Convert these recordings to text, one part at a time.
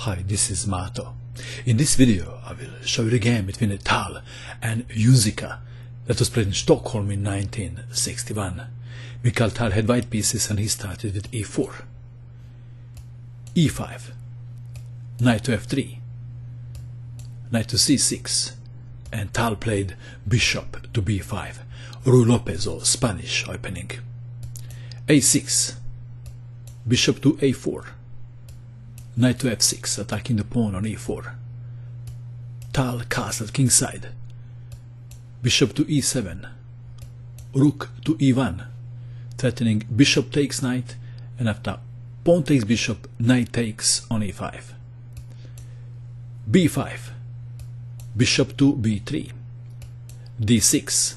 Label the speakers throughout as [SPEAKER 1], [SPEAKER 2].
[SPEAKER 1] Hi, this is Mato. In this video, I will show you the game between Tal and Unzicker that was played in Stockholm in 1961. Mikhail Tal had white pieces and he started with e4, e5, knight to f3, knight to c6, and Tal played bishop to b5, Ruy Lopez or Spanish opening, a6, bishop to a4, knight to f6, attacking the pawn on e4. Tal castle kingside. Bishop to e7. Rook to e1, threatening bishop takes knight, and after pawn takes bishop, knight takes on e5. b5. Bishop to b3. d6.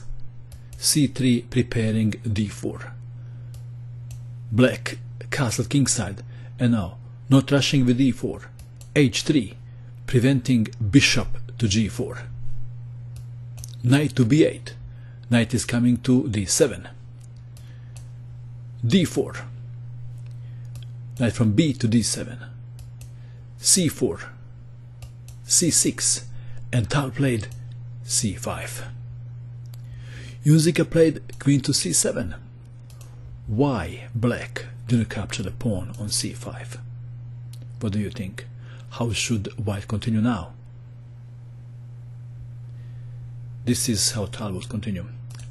[SPEAKER 1] c3 preparing d4. Black castle kingside, and now not rushing with e4, h3, preventing bishop to g4. Knight to b8, knight is coming to d7. d4, knight from b to d7. c4, c6, and Tal played c5. Unzicker played queen to c7. Why black didn't capture the pawn on c5? What do you think? How should white continue now? This is how Tal will continue.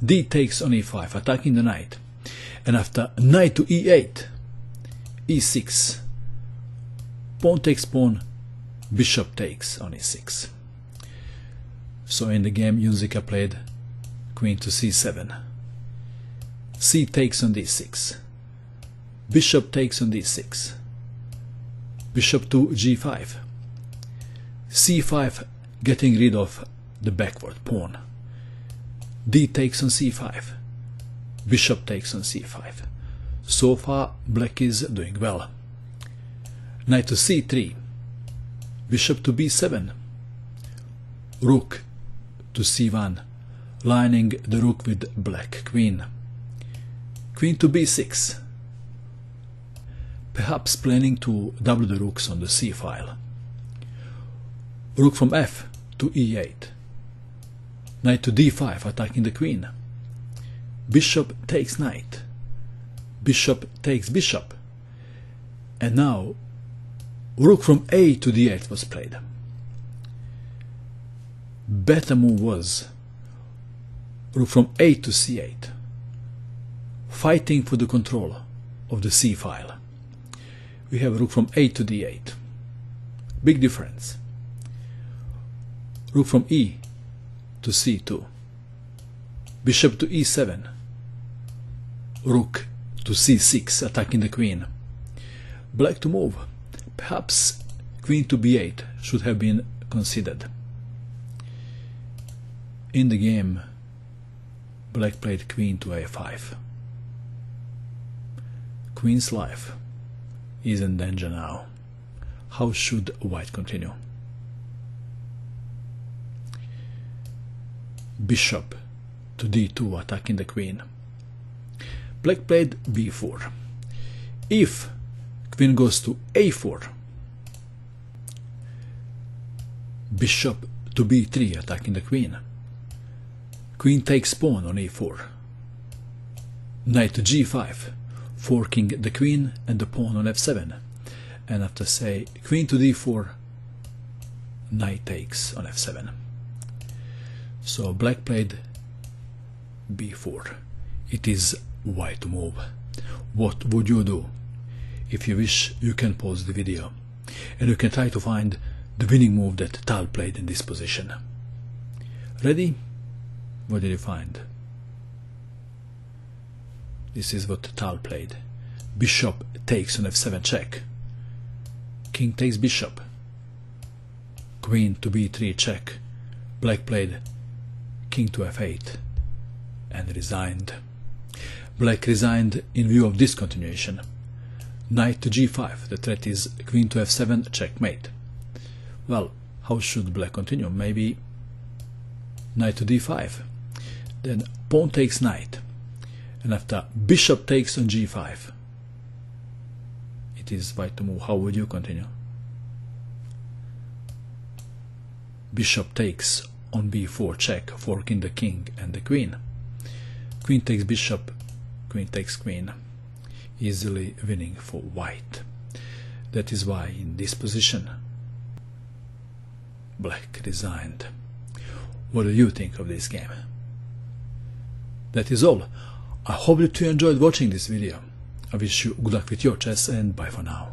[SPEAKER 1] d takes on e5, attacking the knight. And after knight to e8, e6, pawn takes pawn, bishop takes on e6. So in the game, Unzicker played queen to c7, c takes on d6, bishop takes on d6, bishop to g5 c5 getting rid of the backward pawn. D takes on c5 bishop takes on c5 so far black is doing well. Knight to c3 bishop to b7 rook to c1 lining the rook with black queen. Queen to b6 perhaps planning to double the rooks on the c file. Rook from f to e8. Knight to d5 attacking the queen. Bishop takes knight. Bishop takes bishop. And now rook from a to d8 was played. Better move was rook from a to c8. Fighting for the control of the c file we have rook from a to d8. Big difference. Rook from e to c2. Bishop to e7. Rook to c6, attacking the queen. Black to move. Perhaps queen to b8 should have been considered. In the game, black played queen to a5. Queen's life is in danger now. How should white continue? Bishop to d2 attacking the queen. Black played b4. If queen goes to a4, bishop to b3 attacking the queen. Queen takes pawn on e4. Knight to g5 forking the queen and the pawn on f7 and after say queen to d4 knight takes on f7 so black played b4 it is white move what would you do? If you wish you can pause the video. And you can try to find the winning move that Tal played in this position. Ready? What did you find this is what Tal played. Bishop takes on f7 check. King takes bishop. Queen to b3 check. Black played king to f8 and resigned. Black resigned in view of this continuation. Knight to g5. The threat is queen to f7 checkmate. Well, how should black continue? Maybe knight to d5. Then pawn takes knight and after bishop takes on g5 it is white to move how would you continue bishop takes on b4 check, forking the king and the queen. Queen takes bishop, queen takes queen, easily winning for white. That is why in this position black resigned. What do you think of this game? That is all. I hope that you enjoyed watching this video. I wish you good luck with your chess and bye for now.